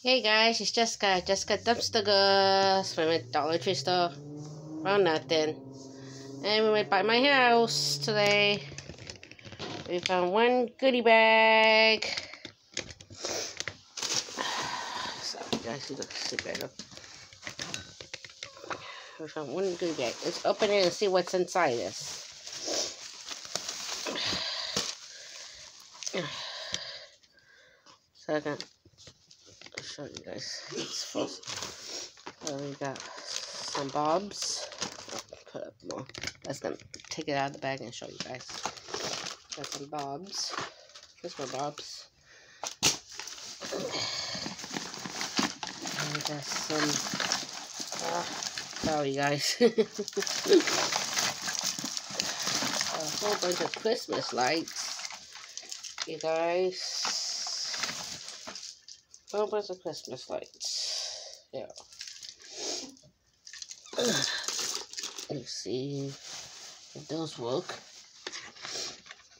Hey guys, it's Jessica. Jessica Dumpster from a Dollar Tree store. Well, nothing. And we went by my house today. We found one goodie bag. Sorry guys, you look sick right. We found one goodie bag. Let's open it and see what's inside this. Second show you guys. It's we got some bobs. put up more. Let's them take it out of the bag and show you guys. Got some bobs. There's more bobs. And we got some. Uh, sorry, guys. A whole bunch of Christmas lights. You guys whole bunch of Christmas lights. Yeah. Let's see if those work.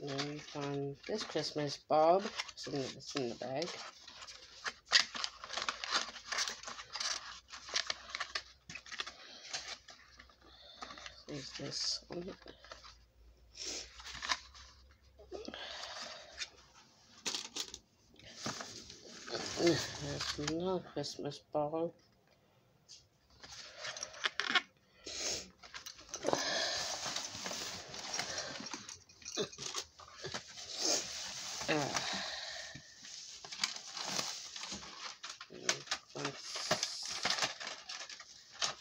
And then found this Christmas bulb. It's in, the, it's in the bag. There's this on it. There's no Christmas ball.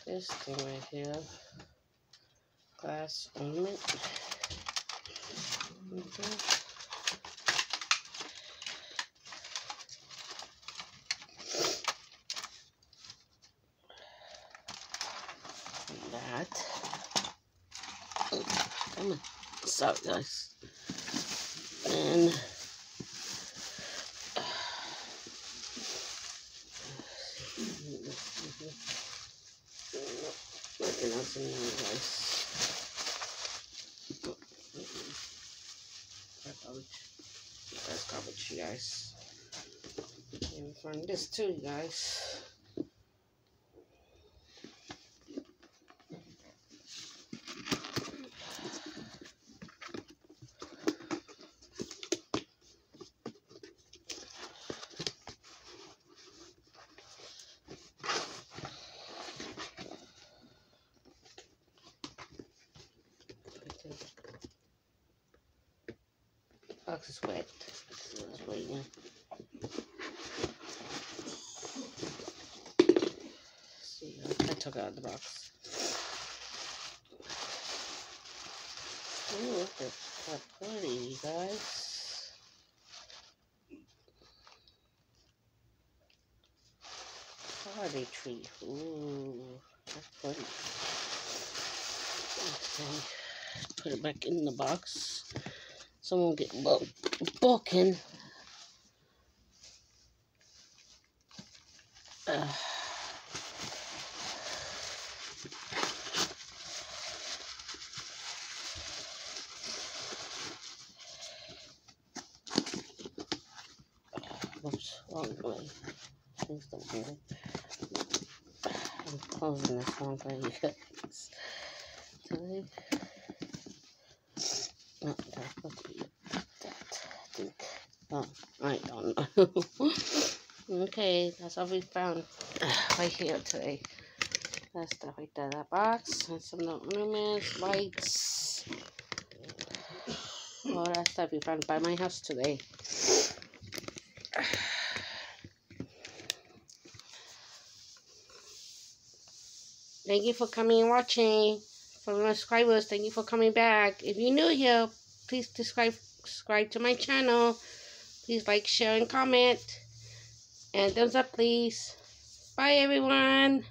this thing right here, glass ornament. Mm -hmm. Oh, come on. Sorry, guys. And looking at some new guys. That's garbage, you guys. And find this too, guys. Box is wet. So it's waiting. See, I took out the box. Ooh, look at how pretty, you guys. Holiday tree. Ooh, that's pretty. Okay, put it back in the box. Someone get booking. Uh. Oops, wrong way. Please don't do. I'm closing this one for you guys. That. I think. Oh, I don't know. okay, that's all we found right here today. That stuff right there. That box and some ornaments, lights. All that stuff we found by my house today. Thank you for coming and watching for my subscribers, thank you for coming back. If you're new here, please subscribe, subscribe to my channel. Please like, share, and comment. And thumbs up, please. Bye, everyone.